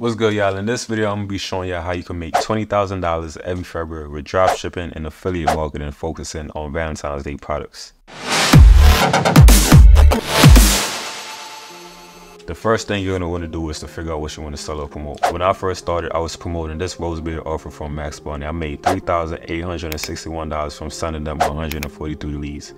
What's good y'all? In this video, I'm gonna be showing y'all how you can make $20,000 every February with drop shipping and affiliate marketing focusing on Valentine's Day products. The first thing you're gonna wanna do is to figure out what you wanna sell or promote. When I first started, I was promoting this rose beer offer from MaxBounty. I made $3,861 from sending them 143 leads.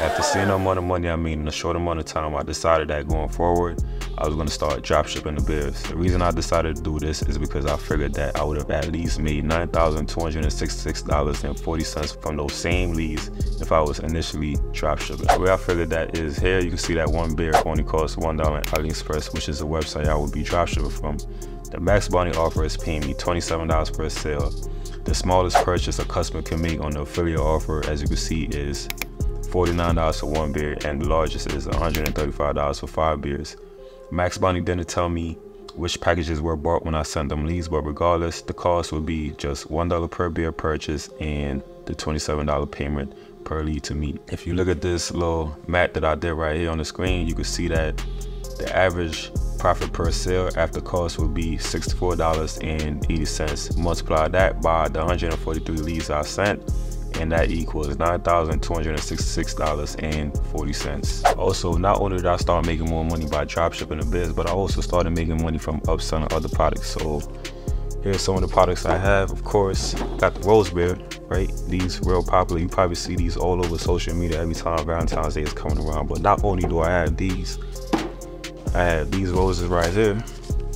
After seeing the amount of money I made in a short amount of time, I decided that going forward, I was to start dropshipping the beers. The reason I decided to do this is because I figured that I would have at least made $9,266.40 from those same leads if I was initially dropshipping. The way I figured that is here, you can see that one beer only costs $1 on AliExpress, which is a website I would be dropshipping from. The MaxBounty offer is paying me $27 per sale. The smallest purchase a customer can make on the affiliate offer, as you can see, is $49 for one beer, and the largest is $135 for five beers. MaxBounty didn't tell me which packages were bought when I sent them leads, but regardless, the cost would be just $1 per beer purchase and the $27 payment per lead to me. If you look at this little mat that I did right here on the screen, you can see that the average profit per sale after cost would be $64.80. Multiply that by the 143 leads I sent, and that equals $9,266.40. Also, not only did I start making more money by drop shipping the biz, but I also started making money from upselling other products. So here's some of the products I have. Of course, got the rose beer, right? These real popular. You probably see these all over social media every time Valentine's Day is coming around. But not only do I have these, I have these roses right here,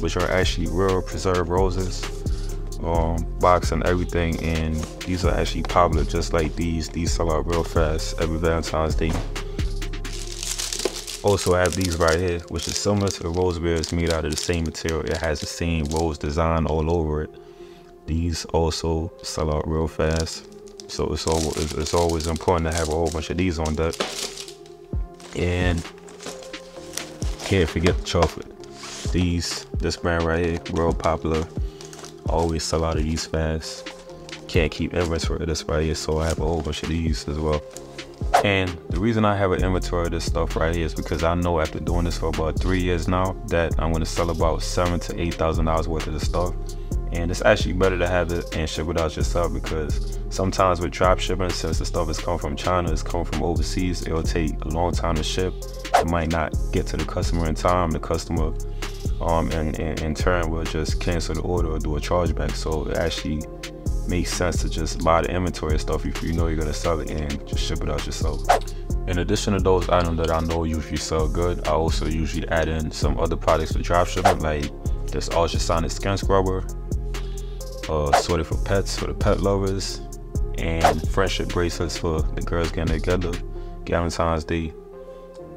which are actually real preserved roses um, box and everything and these are actually popular just like these. These sell out real fast every Valentine's Day. Also I have these right here which is similar to the rose beers made out of the same material. It has the same rose design all over it. These also sell out real fast. So it's always it's always important to have a whole bunch of these on deck. And can't forget the chocolate. These this brand right here real popular always sell out of these fast. Can't keep inventory of this right here, so I have a whole bunch of these as well. And the reason I have an inventory of this stuff right here is because I know after doing this for about three years now that I'm going to sell about seven to eight thousand dollars worth of this stuff. And it's actually better to have it and ship it out yourself because sometimes with drop shipping, since the stuff is coming from China, it's coming from overseas, it'll take a long time to ship. It might not get to the customer in time. The customer um, and, and in turn will just cancel the order or do a chargeback. So it actually makes sense to just buy the inventory and stuff if you know you're gonna sell it and just ship it out yourself. In addition to those items that I know usually sell good, I also usually add in some other products for drop shipping like this ultrasonic skin scrubber, uh, sorted for pets for the pet lovers, and friendship bracelets for the girls getting together, Valentine's Day,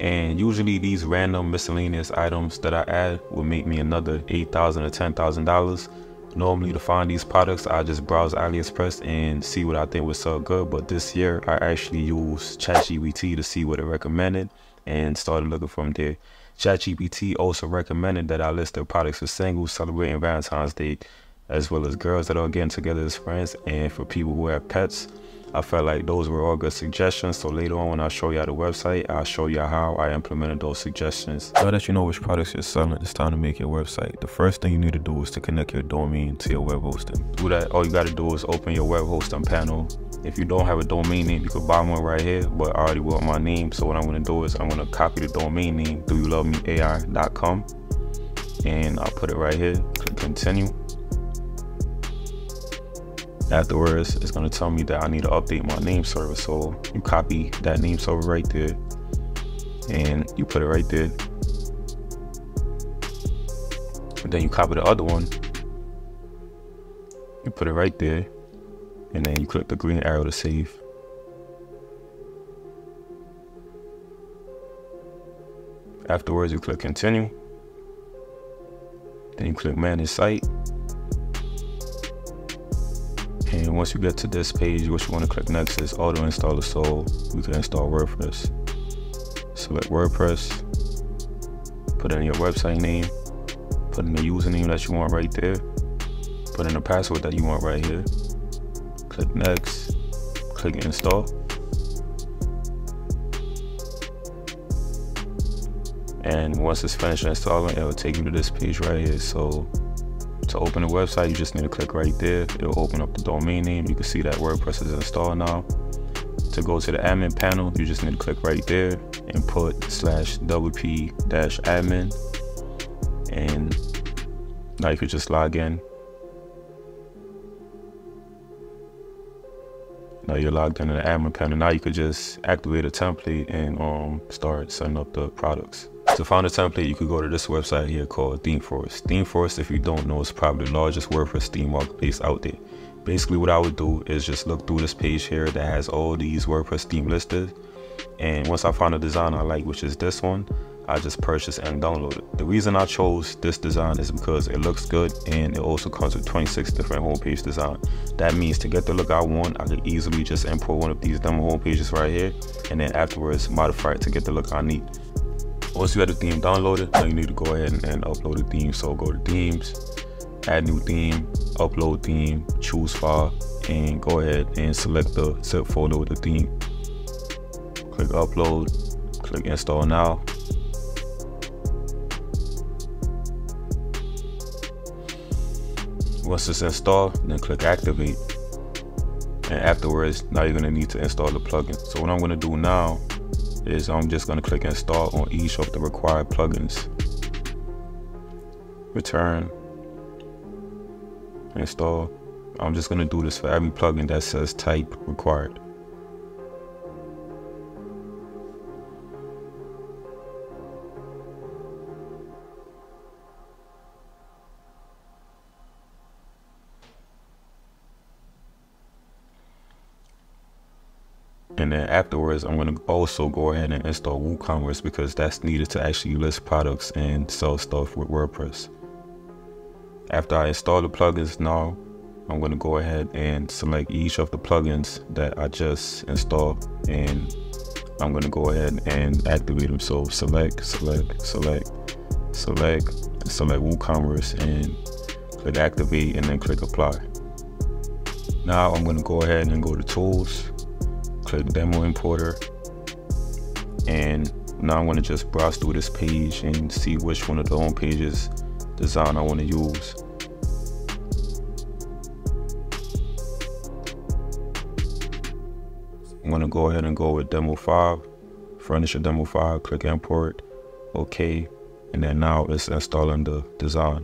and usually these random miscellaneous items that I add will make me another 8,000 or $10,000. Normally to find these products, I just browse AliExpress and see what I think would sell good. But this year I actually used ChatGPT to see what it recommended and started looking from there. ChatGPT also recommended that I list the products for singles celebrating Valentine's Day, as well as girls that are getting together as friends, and for people who have pets. I felt like those were all good suggestions. So later on when I show y'all the website, I'll show y'all how I implemented those suggestions. Now that you know which products you're selling, it's time to make your website. The first thing you need to do is to connect your domain to your web hosting. Do that, all you gotta do is open your web hosting panel. If you don't have a domain name, you could buy one right here, but I already want my name. So what I'm gonna do is I'm gonna copy the domain name, doyoulovemeai.com and I'll put it right here, click continue afterwards it's going to tell me that I need to update my name server. So you copy that name server right there and you put it right there. And then you copy the other one. You put it right there and then you click the green arrow to save. Afterwards you click continue. Then you click manage site once you get to this page, what you want to click next is auto installer so we can install WordPress. Select WordPress, put in your website name, put in the username that you want right there, put in the password that you want right here, click next, click install. And once it's finished installing, it will take you to this page right here. So to open the website, you just need to click right there. It'll open up the domain name. You can see that WordPress is installed now. To go to the admin panel, you just need to click right there and put slash wp dash admin. And now you could just log in. Now you're logged into the admin panel. Now you could just activate a template and um, start setting up the products. To find a template, you could go to this website here called ThemeForest. ThemeForest, if you don't know, is probably the largest WordPress theme marketplace out there. Basically, what I would do is just look through this page here that has all these WordPress theme listed. And once I find a design I like, which is this one, I just purchased and downloaded. The reason I chose this design is because it looks good and it also comes with 26 different homepage design. That means to get the look I want, I can easily just import one of these demo homepages right here and then afterwards modify it to get the look I need. Once you have the theme downloaded, now you need to go ahead and, and upload the theme. So go to themes, add new theme, upload theme, choose file, and go ahead and select the zip folder with the theme. Click upload, click install now, Once it's installed, then click activate. And afterwards, now you're gonna need to install the plugin. So what I'm gonna do now is I'm just gonna click install on each of the required plugins. Return, install. I'm just gonna do this for every plugin that says type required. And then afterwards, I'm to also go ahead and install WooCommerce because that's needed to actually list products and sell stuff with WordPress. After I install the plugins now, I'm to go ahead and select each of the plugins that I just installed and I'm to go ahead and activate them. So select, select, select, select, select WooCommerce and click activate and then click apply. Now I'm to go ahead and go to tools click demo importer and now I'm to just browse through this page and see which one of the home pages design I want to use. I'm going to go ahead and go with demo 5, furnish a demo 5, click import, OK, and then now it's installing the design.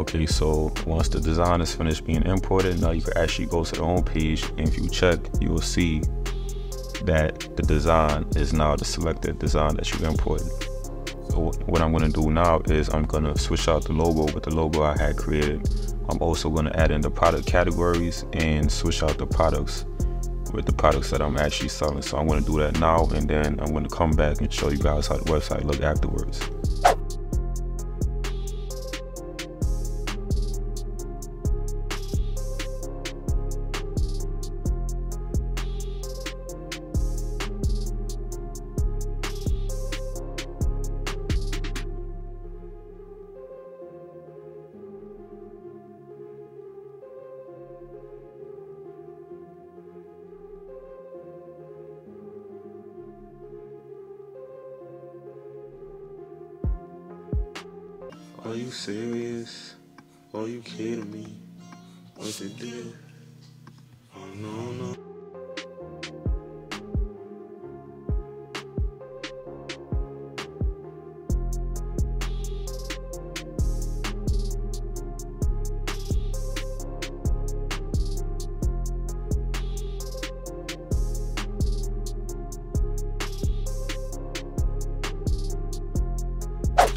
Okay, so once the design is finished being imported, now you can actually go to the home page and if you check, you will see that the design is now the selected design that you imported. So what I'm gonna do now is I'm gonna switch out the logo with the logo I had created. I'm also gonna add in the product categories and switch out the products with the products that I'm actually selling. So I'm gonna do that now and then I'm gonna come back and show you guys how the website look afterwards. Are you serious? Are you kidding me? What's it do? Oh no, no.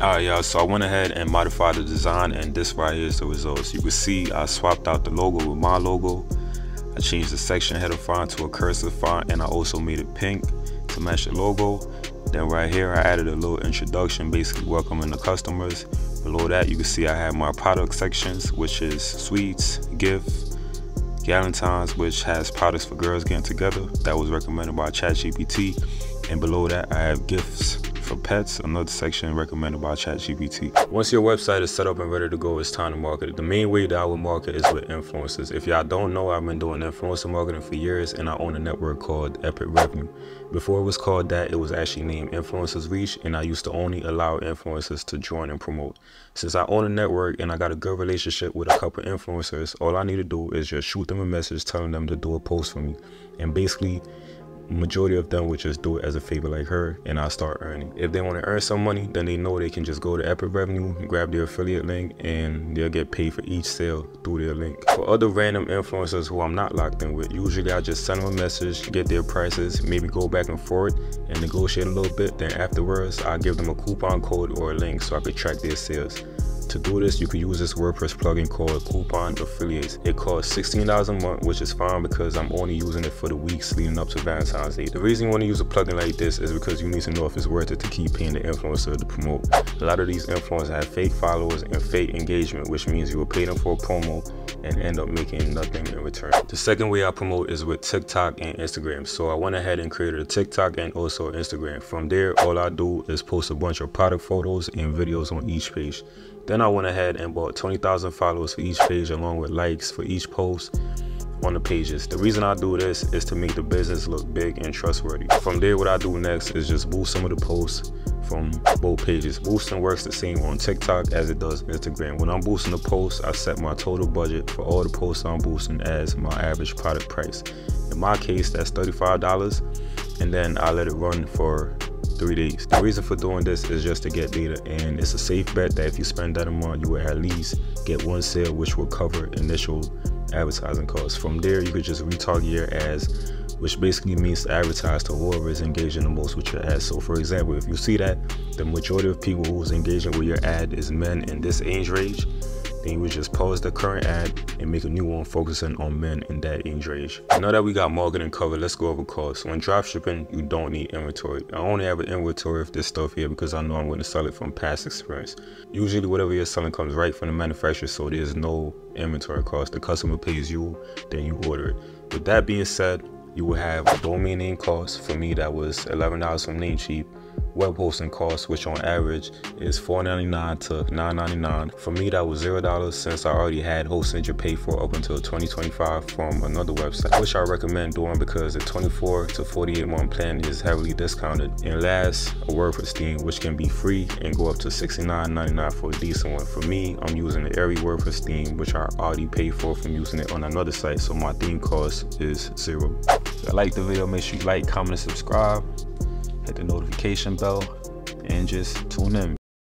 Alright y'all, so I went ahead and modified the design and this right here is the results. You can see I swapped out the logo with my logo. I changed the section header font to a cursive font and I also made it pink to match the logo. Then right here I added a little introduction basically welcoming the customers. Below that you can see I have my product sections which is sweets, gift, Galentine's which has products for girls getting together. That was recommended by ChatGPT. And below that I have gifts For pets, another section recommended by ChatGPT. Once your website is set up and ready to go, it's time to market it. The main way that I would market is with influencers. If y'all don't know, I've been doing influencer marketing for years and I own a network called Epic Revenue. Before it was called that, it was actually named Influencers Reach and I used to only allow influencers to join and promote. Since I own a network and I got a good relationship with a couple influencers, all I need to do is just shoot them a message telling them to do a post for me. And basically, majority of them would just do it as a favor like her and I'll start earning. If they want to earn some money, then they know they can just go to Epic Revenue, grab their affiliate link, and they'll get paid for each sale through their link. For other random influencers who I'm not locked in with, usually I just send them a message, get their prices, maybe go back and forth and negotiate a little bit. Then afterwards, I'll give them a coupon code or a link so I could track their sales. To do this, you can use this WordPress plugin called Coupon Affiliates. It costs $16 a month, which is fine because I'm only using it for the weeks leading up to Valentine's Day. The reason you want to use a plugin like this is because you need to know if it's worth it to keep paying the influencer to promote. A lot of these influencers have fake followers and fake engagement, which means you will pay them for a promo and end up making nothing in return. The second way I promote is with TikTok and Instagram. So I went ahead and created a TikTok and also Instagram. From there, all I do is post a bunch of product photos and videos on each page. Then I went ahead and bought 20,000 followers for each page along with likes for each post on the pages. The reason I do this is to make the business look big and trustworthy. From there, what I do next is just boost some of the posts from both pages. Boosting works the same on TikTok as it does Instagram. When I'm boosting the posts, I set my total budget for all the posts I'm boosting as my average product price. In my case, that's $35 and then I let it run for three days. The reason for doing this is just to get data and it's a safe bet that if you spend that amount, you will at least get one sale which will cover initial advertising costs. From there, you could just retarget your ads which basically means to advertise to whoever is engaging the most with your ad. So for example, if you see that the majority of people who's engaging with your ad is men in this age range, then you would just pause the current ad and make a new one focusing on men in that age range. Now that we got marketing covered, let's go over costs. When drop shipping, you don't need inventory. I only have an inventory of this stuff here because I know I'm going to sell it from past experience. Usually whatever you're selling comes right from the manufacturer, so there's no inventory cost. The customer pays you, then you order it. With that being said, you will have a domain name cost. For me, that was $11 from Namecheap web hosting costs, which on average is $4.99 to $9.99. For me, that was $0 since I already had hosting to pay for up until 2025 from another website, which I recommend doing because the 24 to 48 month plan is heavily discounted. And last, a WordPress theme, which can be free and go up to $69.99 for a decent one. For me, I'm using the Airy for Steam, which I already paid for from using it on another site, so my theme cost is zero. If you like the video, make sure you like, comment, and subscribe hit the notification bell, and just tune in.